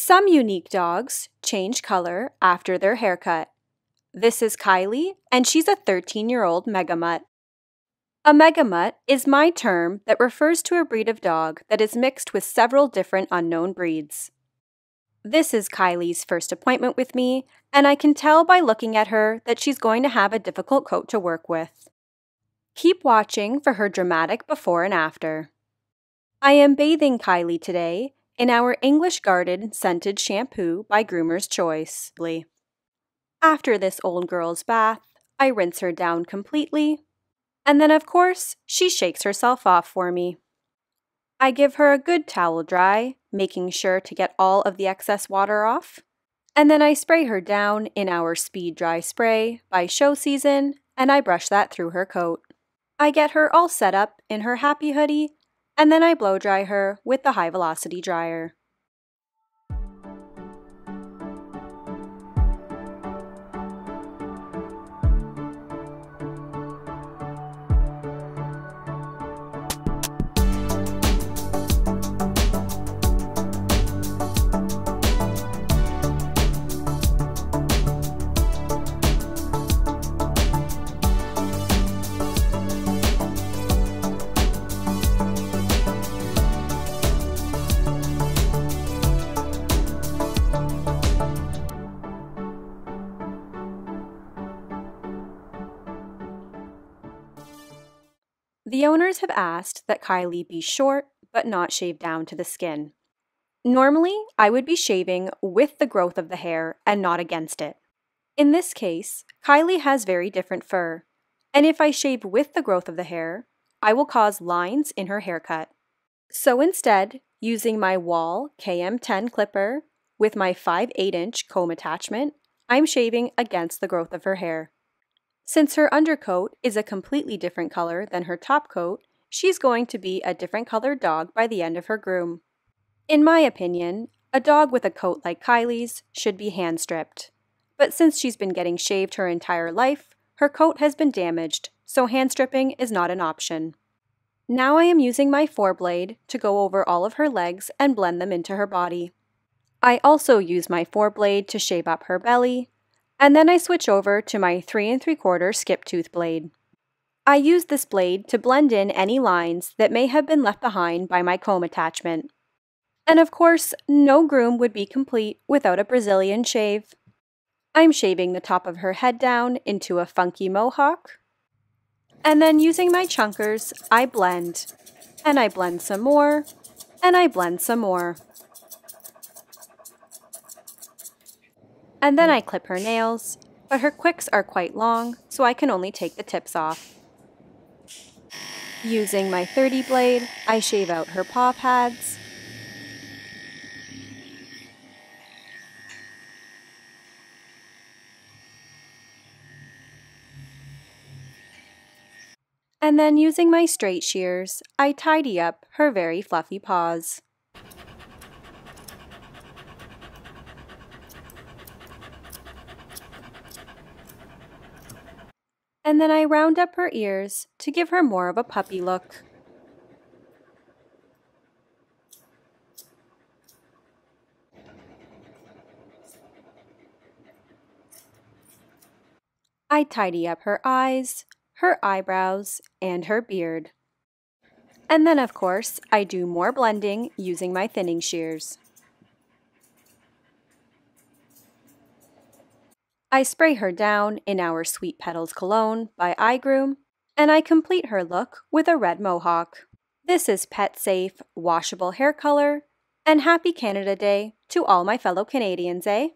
Some unique dogs change color after their haircut. This is Kylie, and she's a 13 year old megamutt. A megamutt is my term that refers to a breed of dog that is mixed with several different unknown breeds. This is Kylie's first appointment with me, and I can tell by looking at her that she's going to have a difficult coat to work with. Keep watching for her dramatic before and after. I am bathing Kylie today in our English Garden scented shampoo by Groomer's Choice. After this old girl's bath, I rinse her down completely, and then, of course, she shakes herself off for me. I give her a good towel dry, making sure to get all of the excess water off, and then I spray her down in our Speed Dry Spray by Show Season, and I brush that through her coat. I get her all set up in her happy hoodie and then I blow dry her with the high velocity dryer. The owners have asked that Kylie be short but not shaved down to the skin. Normally, I would be shaving with the growth of the hair and not against it. In this case, Kylie has very different fur, and if I shave with the growth of the hair, I will cause lines in her haircut. So instead, using my Wahl KM10 clipper with my 5 8 inch comb attachment, I'm shaving against the growth of her hair. Since her undercoat is a completely different color than her top coat, she's going to be a different colored dog by the end of her groom. In my opinion, a dog with a coat like Kylie's should be hand stripped. But since she's been getting shaved her entire life, her coat has been damaged, so hand stripping is not an option. Now I am using my 4 blade to go over all of her legs and blend them into her body. I also use my 4 blade to shape up her belly, and then I switch over to my 3 and 3 quarter skip tooth blade. I use this blade to blend in any lines that may have been left behind by my comb attachment. And of course, no groom would be complete without a Brazilian shave. I'm shaving the top of her head down into a funky mohawk. And then using my chunkers, I blend. And I blend some more. And I blend some more. And then I mm. clip her nails, but her quicks are quite long, so I can only take the tips off. Using my 30 blade, I shave out her paw pads. And then using my straight shears, I tidy up her very fluffy paws. And then I round up her ears to give her more of a puppy look. I tidy up her eyes, her eyebrows, and her beard. And then, of course, I do more blending using my thinning shears. I spray her down in our Sweet Petals cologne by iGroom, and I complete her look with a red mohawk. This is pet safe, washable hair color, and happy Canada Day to all my fellow Canadians, eh?